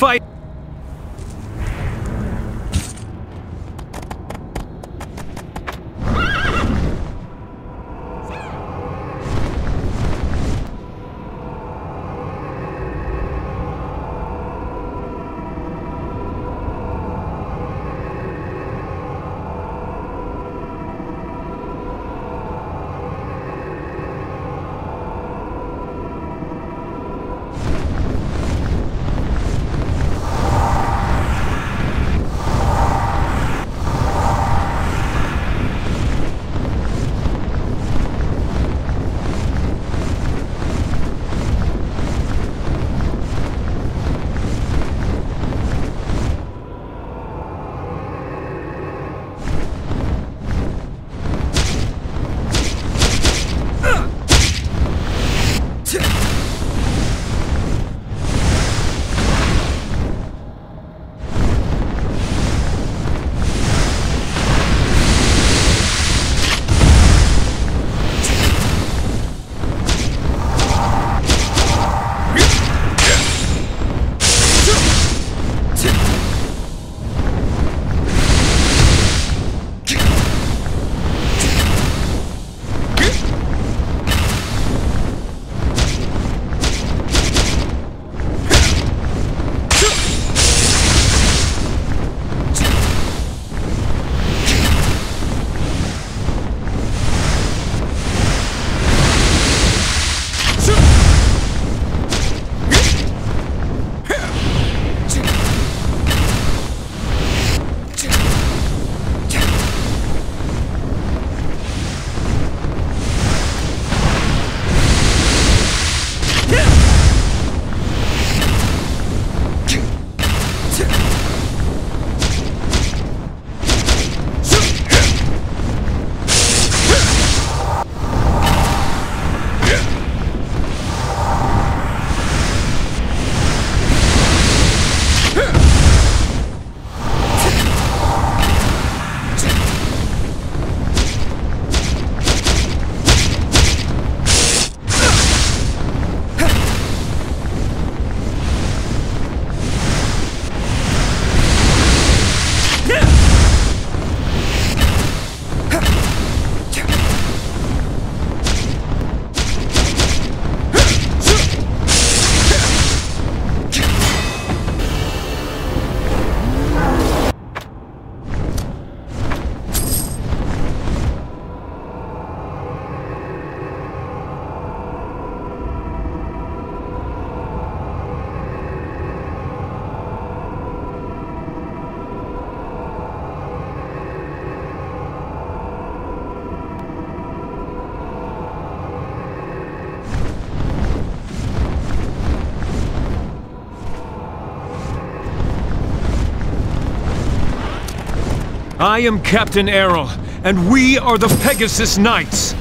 fight. I am Captain Errol, and we are the Pegasus Knights.